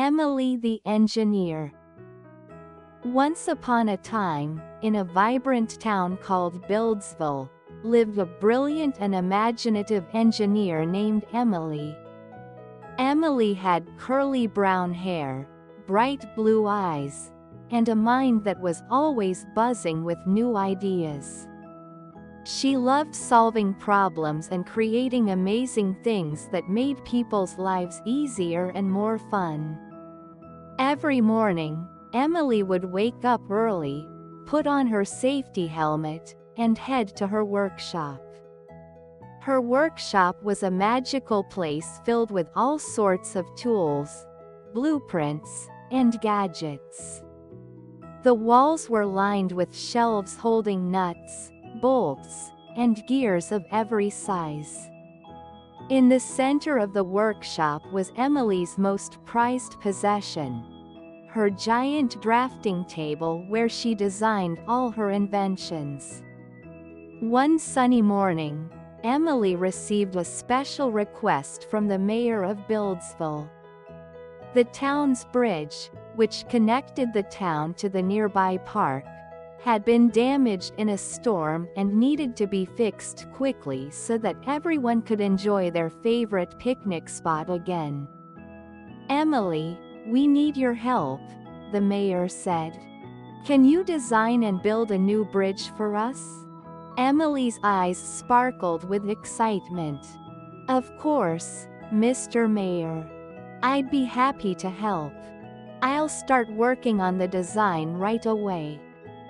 Emily the Engineer Once upon a time, in a vibrant town called Buildsville, lived a brilliant and imaginative engineer named Emily. Emily had curly brown hair, bright blue eyes, and a mind that was always buzzing with new ideas. She loved solving problems and creating amazing things that made people's lives easier and more fun. Every morning, Emily would wake up early, put on her safety helmet, and head to her workshop. Her workshop was a magical place filled with all sorts of tools, blueprints, and gadgets. The walls were lined with shelves holding nuts, bolts, and gears of every size. In the center of the workshop was Emily's most prized possession. Her giant drafting table where she designed all her inventions. One sunny morning, Emily received a special request from the mayor of Buildsville. The town's bridge, which connected the town to the nearby park, had been damaged in a storm and needed to be fixed quickly so that everyone could enjoy their favorite picnic spot again. Emily, we need your help, the mayor said. Can you design and build a new bridge for us? Emily's eyes sparkled with excitement. Of course, Mr. Mayor. I'd be happy to help. I'll start working on the design right away.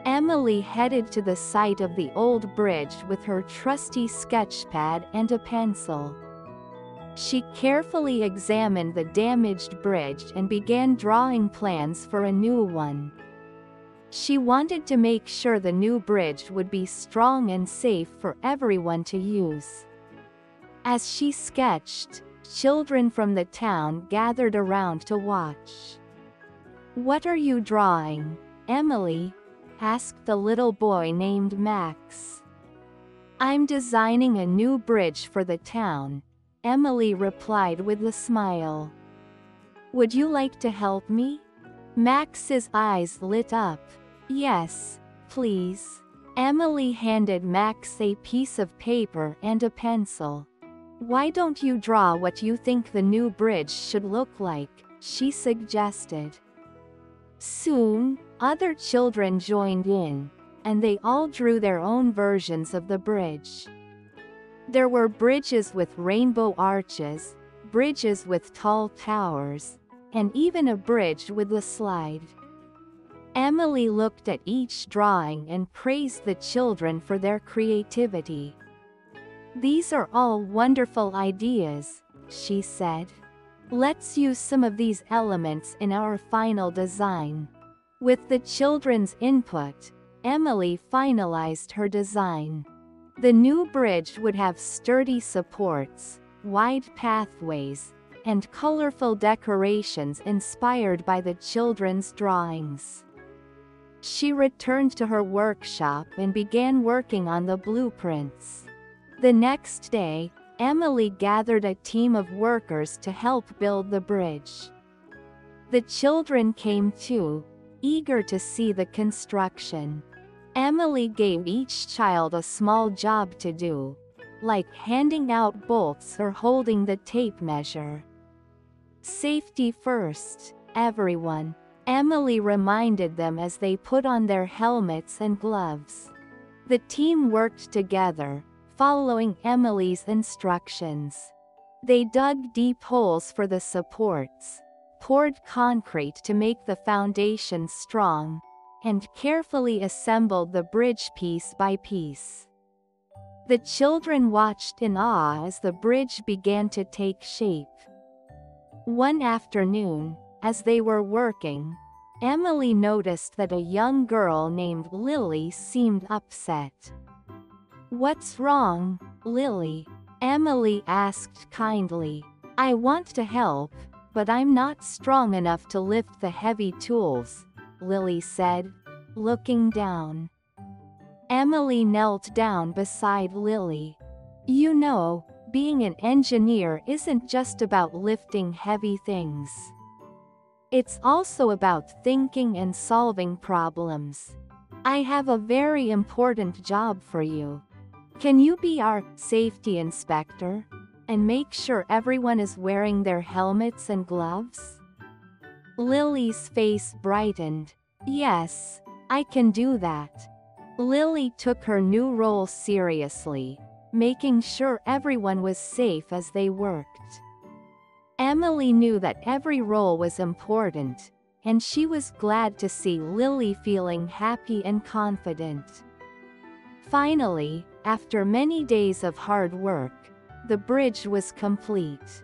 Emily headed to the site of the old bridge with her trusty sketchpad and a pencil. She carefully examined the damaged bridge and began drawing plans for a new one. She wanted to make sure the new bridge would be strong and safe for everyone to use. As she sketched, children from the town gathered around to watch. What are you drawing, Emily? Asked the little boy named Max. I'm designing a new bridge for the town, Emily replied with a smile. Would you like to help me? Max's eyes lit up. Yes, please. Emily handed Max a piece of paper and a pencil. Why don't you draw what you think the new bridge should look like, she suggested. Soon, other children joined in, and they all drew their own versions of the bridge. There were bridges with rainbow arches, bridges with tall towers, and even a bridge with a slide. Emily looked at each drawing and praised the children for their creativity. These are all wonderful ideas, she said. Let's use some of these elements in our final design. With the children's input, Emily finalized her design. The new bridge would have sturdy supports, wide pathways, and colorful decorations inspired by the children's drawings. She returned to her workshop and began working on the blueprints. The next day, Emily gathered a team of workers to help build the bridge. The children came too, eager to see the construction. Emily gave each child a small job to do, like handing out bolts or holding the tape measure. Safety first, everyone, Emily reminded them as they put on their helmets and gloves. The team worked together, following Emily's instructions. They dug deep holes for the supports, poured concrete to make the foundation strong, and carefully assembled the bridge piece by piece. The children watched in awe as the bridge began to take shape. One afternoon, as they were working, Emily noticed that a young girl named Lily seemed upset. What's wrong, Lily? Emily asked kindly. I want to help, but I'm not strong enough to lift the heavy tools, Lily said, looking down. Emily knelt down beside Lily. You know, being an engineer isn't just about lifting heavy things. It's also about thinking and solving problems. I have a very important job for you. Can you be our safety inspector? And make sure everyone is wearing their helmets and gloves? Lily's face brightened. Yes, I can do that. Lily took her new role seriously, making sure everyone was safe as they worked. Emily knew that every role was important, and she was glad to see Lily feeling happy and confident. Finally, after many days of hard work, the bridge was complete.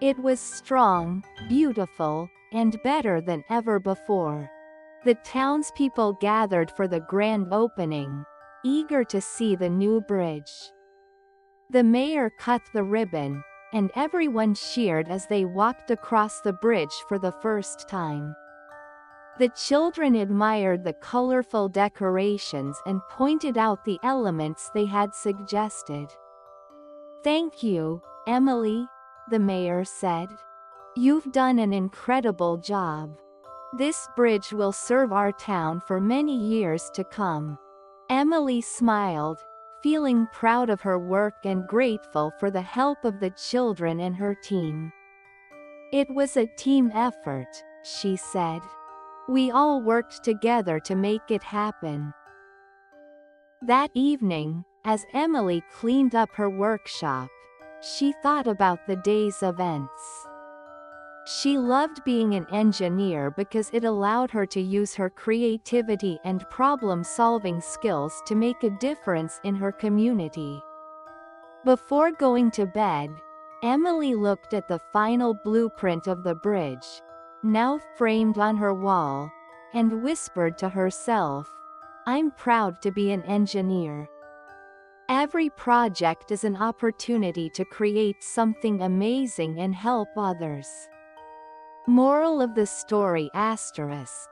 It was strong, beautiful, and better than ever before. The townspeople gathered for the grand opening, eager to see the new bridge. The mayor cut the ribbon, and everyone cheered as they walked across the bridge for the first time. The children admired the colorful decorations and pointed out the elements they had suggested. Thank you, Emily, the mayor said. You've done an incredible job. This bridge will serve our town for many years to come. Emily smiled, feeling proud of her work and grateful for the help of the children and her team. It was a team effort, she said. We all worked together to make it happen. That evening, as Emily cleaned up her workshop, she thought about the day's events. She loved being an engineer because it allowed her to use her creativity and problem-solving skills to make a difference in her community. Before going to bed, Emily looked at the final blueprint of the bridge, now framed on her wall, and whispered to herself, I'm proud to be an engineer. Every project is an opportunity to create something amazing and help others. Moral of the story asterisk.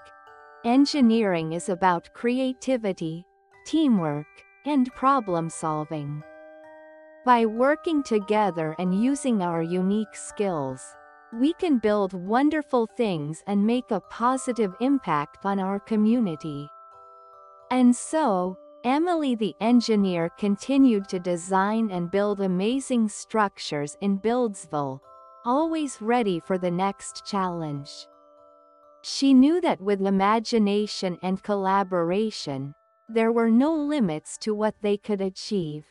Engineering is about creativity, teamwork, and problem solving. By working together and using our unique skills, we can build wonderful things and make a positive impact on our community. And so, Emily the engineer continued to design and build amazing structures in Buildsville, always ready for the next challenge. She knew that with imagination and collaboration, there were no limits to what they could achieve.